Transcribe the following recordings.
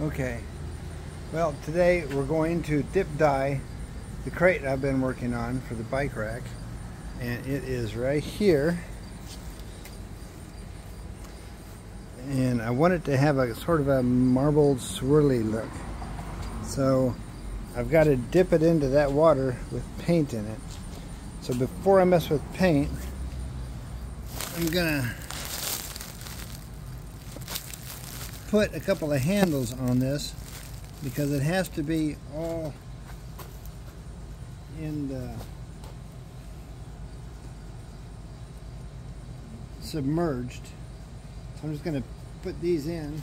Okay, well today we're going to dip dye the crate I've been working on for the bike rack and it is right here. And I want it to have a sort of a marbled swirly look. So I've got to dip it into that water with paint in it. So before I mess with paint I'm gonna put a couple of handles on this because it has to be all in the submerged. So I'm just going to put these in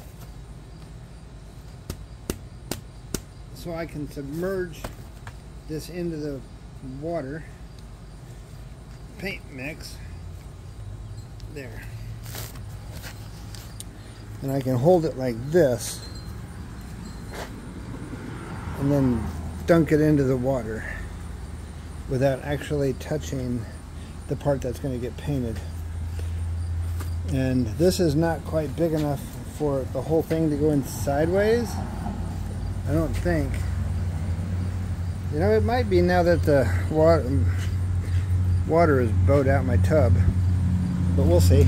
so I can submerge this into the water. Paint mix. There and I can hold it like this. And then dunk it into the water without actually touching the part that's going to get painted. And this is not quite big enough for the whole thing to go in sideways I don't think. You know it might be now that the water water is bowed out my tub but we'll see.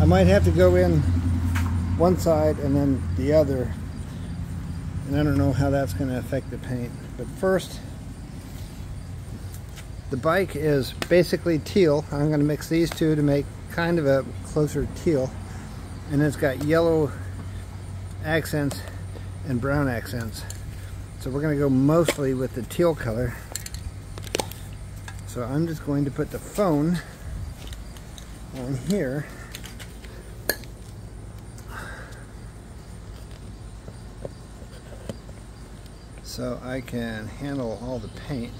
I might have to go in one side and then the other. And I don't know how that's going to affect the paint but first the bike is basically teal. I'm going to mix these two to make kind of a closer teal. And it's got yellow accents and brown accents. So we're going to go mostly with the teal color. So I'm just going to put the phone on here so I can handle all the paint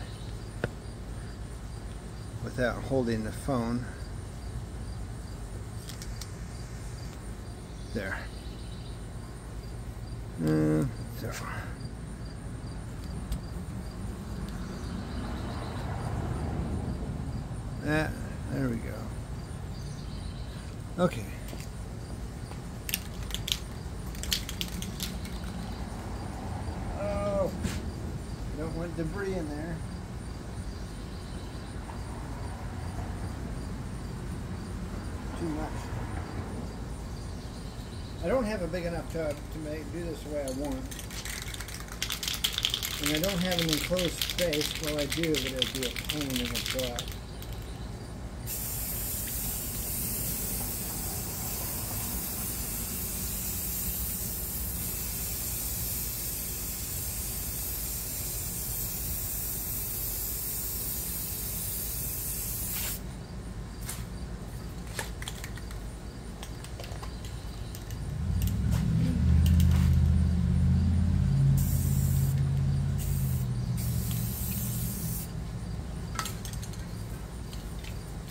without holding the phone. There. Mm, so. That, there we go. Okay. Debris in there. Too much. I don't have a big enough tub to make do this the way I want. And I don't have an enclosed space. Well, I do, but it'll be a pain in the butt.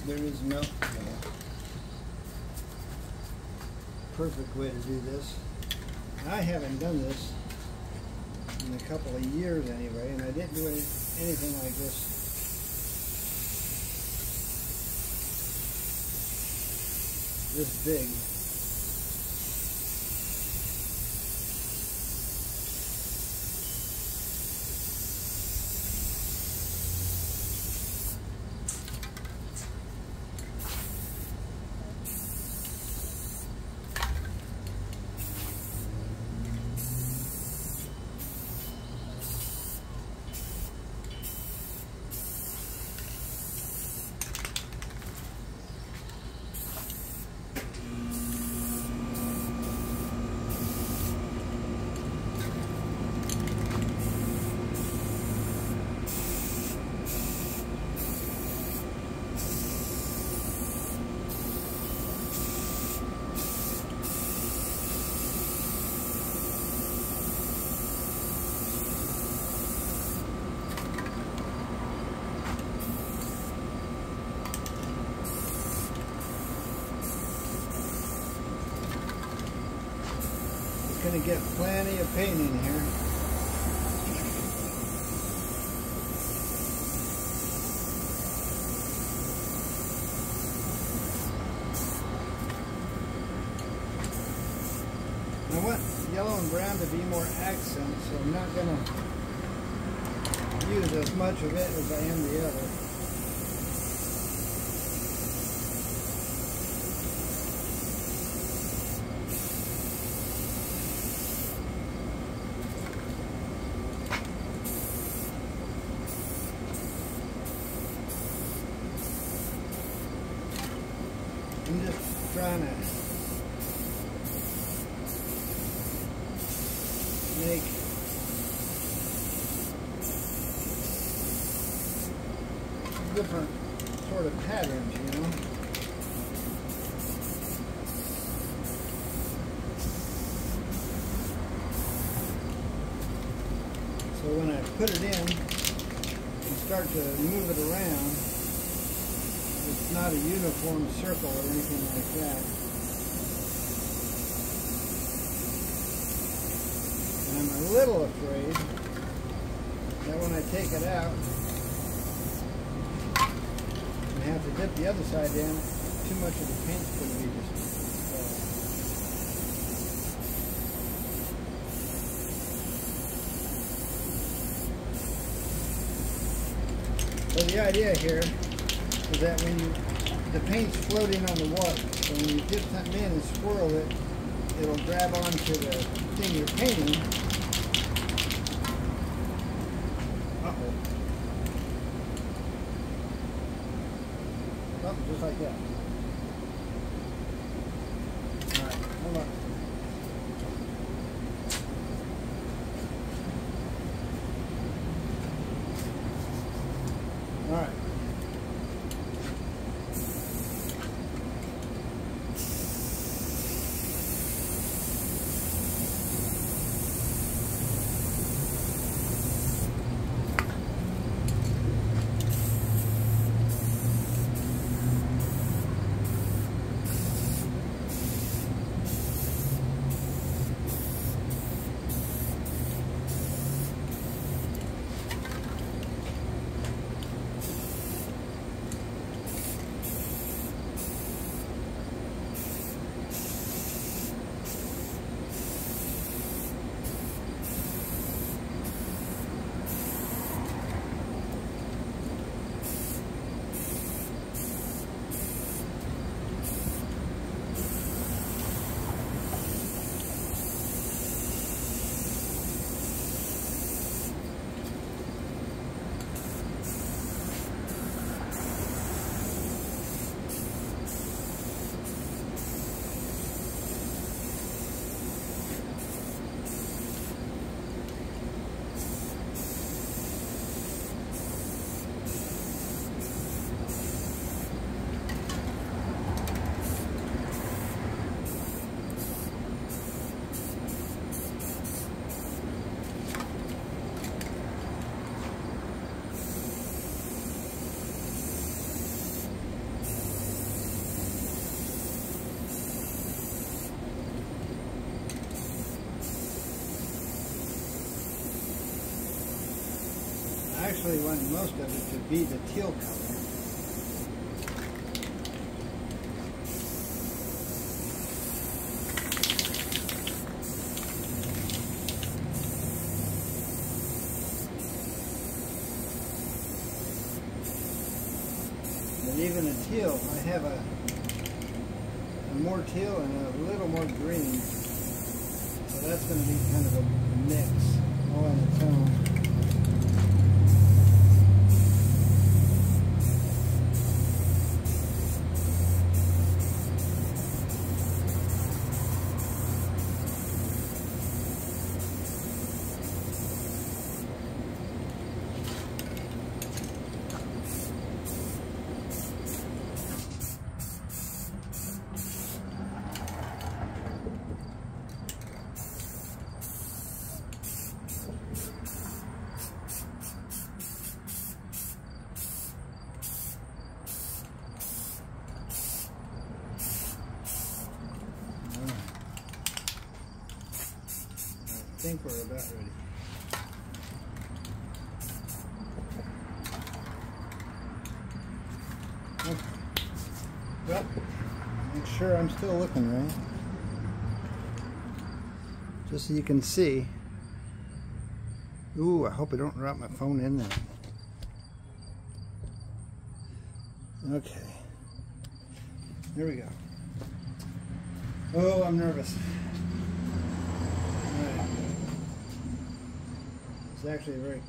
There is no perfect way to do this. I haven't done this in a couple of years anyway, and I didn't do any, anything like this this big get plenty of paint in here. I went yellow and brown to be more accent, so I'm not going to use as much of it as I am the other. I'm to make different sort of patterns, you know. So when I put it in and start to move it around, it's not a uniform circle or anything like that. And I'm a little afraid that when I take it out and have to dip the other side in, too much of the paint's going to be just uh, So the idea here is that when you, the paint's floating on the water, so when you dip something in and swirl it, it'll grab onto the thing you're painting. Uh-oh. Oh, just like that. Actually want most of it to be the teal color. But even a teal, I have a, a more teal and a little more green. So that's going to be kind of a mix all on its own. I think we're about ready. Okay. Well, make sure I'm still looking right. just so you can see. Ooh, I hope I don't drop my phone in there. Okay. There we go. Oh, I'm nervous. Right. It's actually a very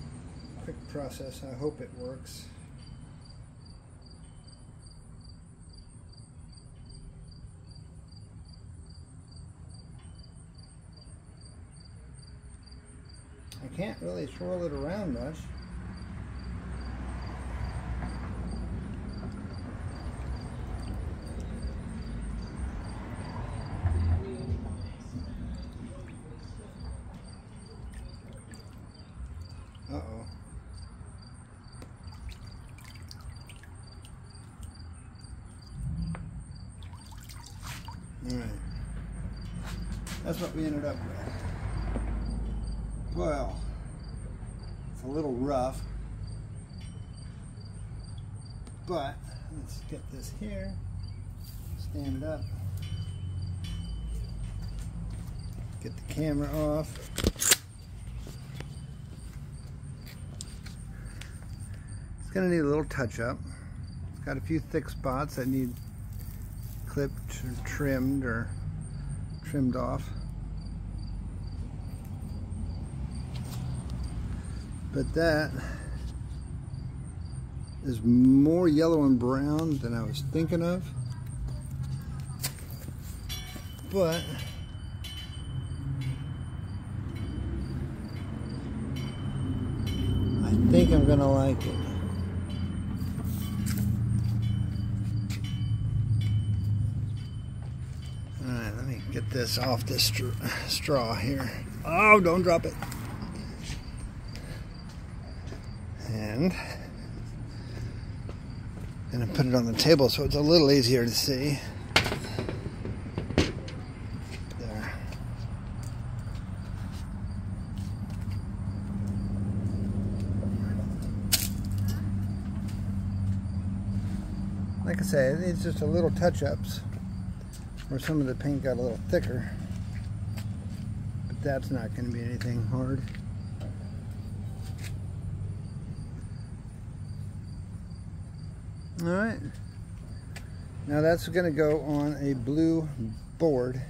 quick process. I hope it works. I can't really swirl it around much. Uh-oh. Alright. That's what we ended up with. Well, it's a little rough, but let's get this here, stand it up, get the camera off. It's gonna need a little touch up. It's got a few thick spots that need clipped or trimmed or trimmed off. But that is more yellow and brown than I was thinking of. But I think I'm gonna like it. Get this off this straw here. Oh, don't drop it. And I'm put it on the table so it's a little easier to see. There. Like I say, it needs just a little touch-ups where some of the paint got a little thicker. But that's not going to be anything hard. All right. Now that's going to go on a blue board.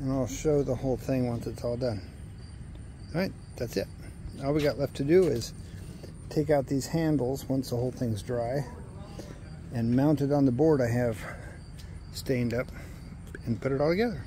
And I'll show the whole thing once it's all done. All right, that's it. All we got left to do is take out these handles once the whole thing's dry and mount it on the board I have stained up and put it all together.